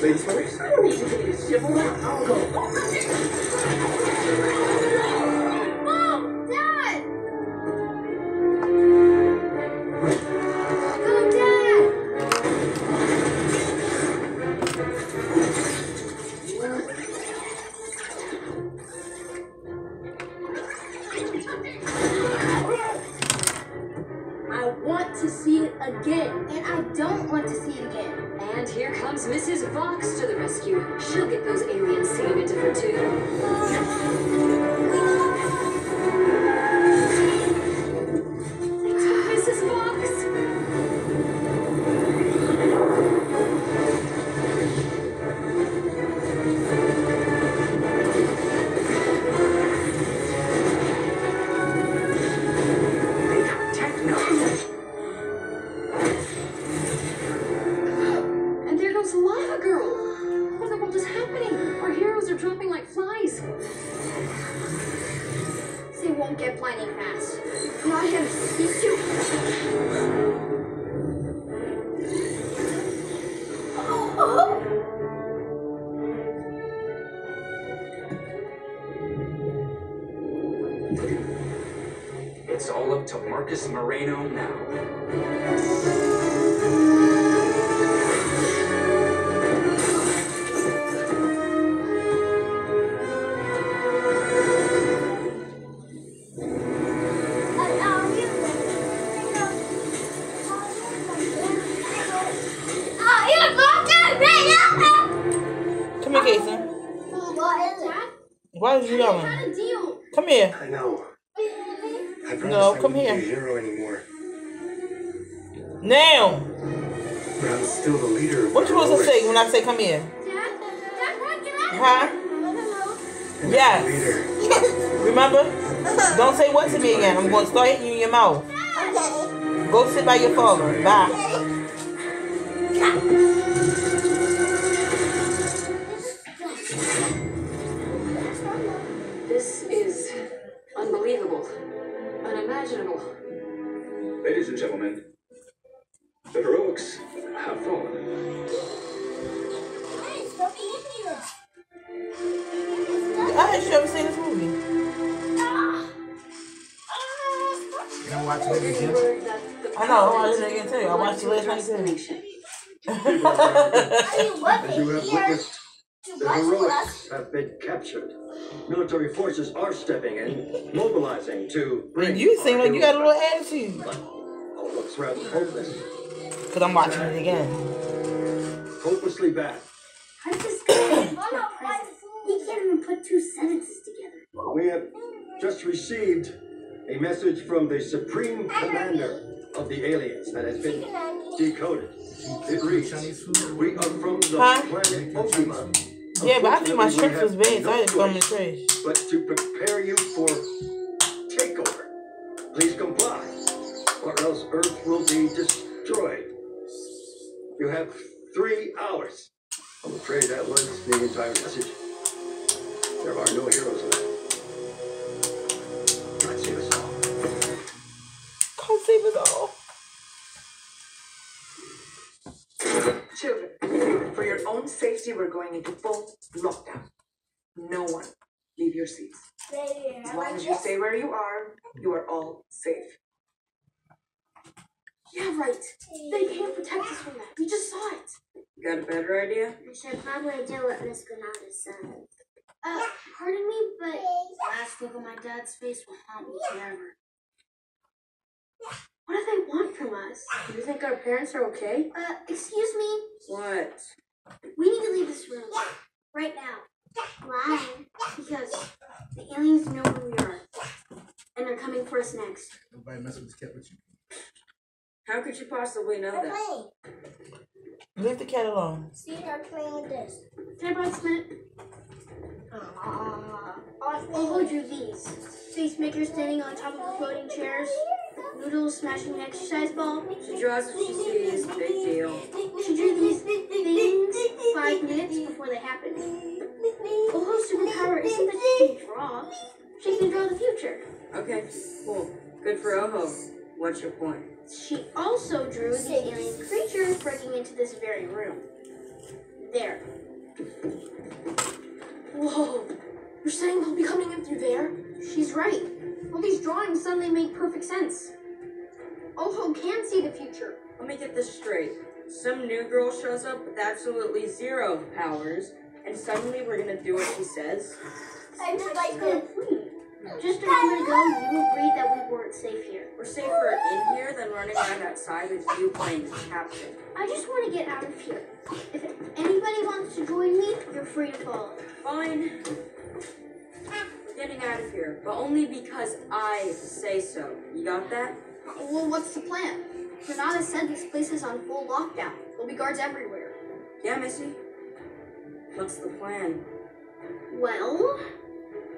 Lady Clarice, Those aliens singing into her tune. Fast. Not. It's all up to Marcus Moreno now. Why are um, you yelling? Not a deal. Come here. I know. I promise No, I come here. be a hero anymore. Now. But I'm still the leader of What you supposed to say when I say come here? Dad, Dad, run, get out of Huh? here. Yes. Leader. Remember? Don't say what to me again. I'm going to start hitting you in your mouth. Go sit by your father. Bye. This is unbelievable. Unimaginable. Ladies and gentlemen, the heroics have fallen. I ain't ever seen this movie. You know, watching it again. I know. I watched it again too. I watched it last night too. As you have witnessed, the heroics have been captured. Military forces are stepping in, mobilizing to bring. And you seem like you got a little attitude. back. All looks rather hopeless. Because I'm watching it again. Hopelessly bad. How's this guy get? He can't even put two sentences together. We have just received a message from the Supreme Commander of the aliens that has been decoded. It reads, We are from the Huh? planet Okuma. Yeah, but I think my strips was big, so I just throw them in the trash. But to prepare you for takeover, please comply, or else Earth will be destroyed. You have three hours. I'm afraid that was the entire message. There are no heroes left. God save us all. Come save us all. Children, for your own safety, we're going into full lockdown. No one leave your seats. As long as you stay where you are, you are all safe. Yeah, right. They can't protect us from that. We just saw it. You Got a better idea? I should probably do what Miss Granada said. Uh, pardon me, but last look at my dad's face will haunt me forever. What do they want from us? Do you think our parents are okay? Uh, excuse me. What? We need to leave this room. Right now. Why? Because the aliens know who we are. And they're coming for us next. Nobody mess with this cat with you. How could you possibly know that? playing. Leave the cat alone. See, they're playing with this. Can I borrow this minute? I'll hold you these. Face makers standing on top of the floating chairs. Noodles smashing exercise ball. She draws what she sees. Big deal. She drew these things five minutes before they happened. Ojo's superpower isn't that she can draw. She can draw the future. Okay, cool. Good for Ojo. What's your point? She also drew the alien creature breaking into this very room. There. Whoa. You're saying they'll be coming in through there? She's right. All these drawings suddenly make perfect sense. Ojo can see the future. Let me get this straight. Some new girl shows up with absolutely zero powers, and suddenly we're gonna do what she says? I just like the Just a moment ago, you agreed that we weren't safe here. We're safer in here than running around outside with you playing captain. I just want to get out of here. If anybody wants to join me, you're free to follow. Fine. We're getting out of here, but only because I say so. You got that? Well, what's the plan? Renata said this place is on full lockdown. There'll be guards everywhere. Yeah, Missy? What's the plan? Well,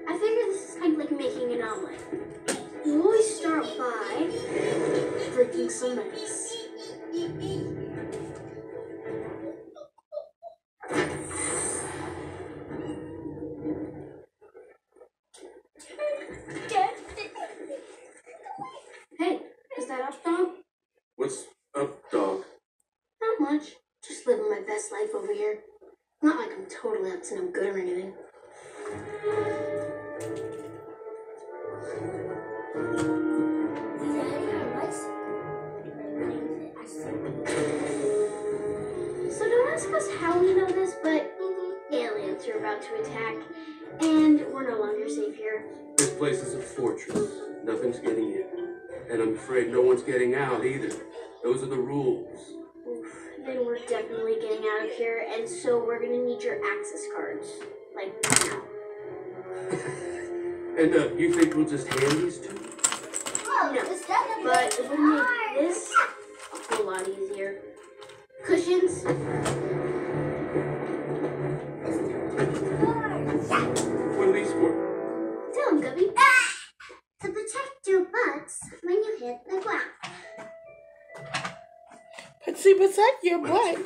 I figure this is kind of like making an omelet. You always start by breaking some eggs. Life over here. Not like I'm totally up to no good or anything. So don't ask us how we know this, but aliens are about to attack, and we're no longer safe here. This place is a fortress. Nothing's getting in. And I'm afraid no one's getting out either. Those are the rules. Oof, definitely getting out of here, and so we're gonna need your access cards. Like now. And uh, you think we'll just hand these to you? No, but it would make this a whole lot easier. Cushions. Protect your butt.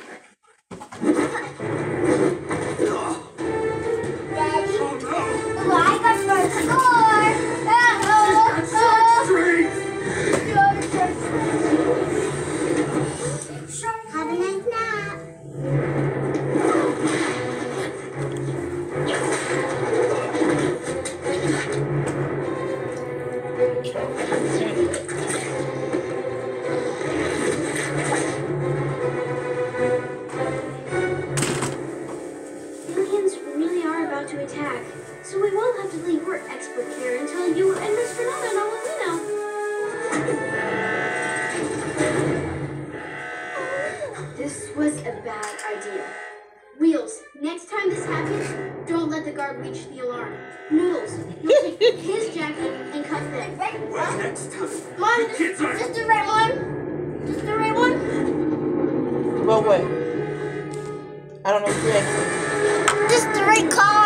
Bad idea. Wheels, next time this happens, don't let the guard reach the alarm. Noodles, you'll take his jacket and cuff them. What next time? Mom, You kids are- just the right one. Just the right one. But what? I don't know what you're asking. Just the right card.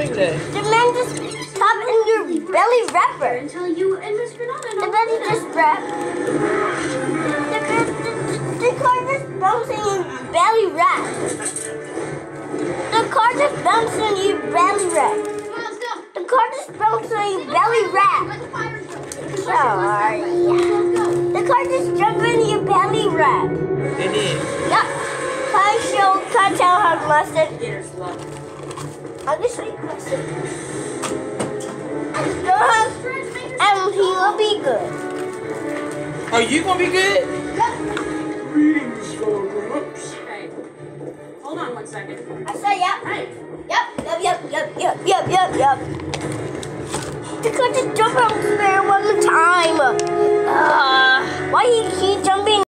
Don't pick that. The man just pop in your belly wrapper. Until you and Miss Fernanda know The what belly just wrap. The, the, the, the car just bouncing in belly wrap. The car just bouncing in your belly wrap. Come on, let's go. The car just bouncing in your belly wrap. The fire. Sorry. The car just jumped in your belly wrap. It is. Yup. Can I show, can I tell how mustard? Gator's luck. I'll just show you mustard. And show her, and he will be good. Are you gonna be good? Greetings, fellow grown-ups. Hey, hold on one second. I said yep. Hey, Yep, yep, yep, yep, yep, yep, yep, yep. The just jumped on there one more time. Uh, why he keep jumping